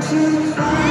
to find